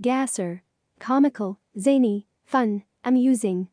gasser, comical, zany, fun, amusing,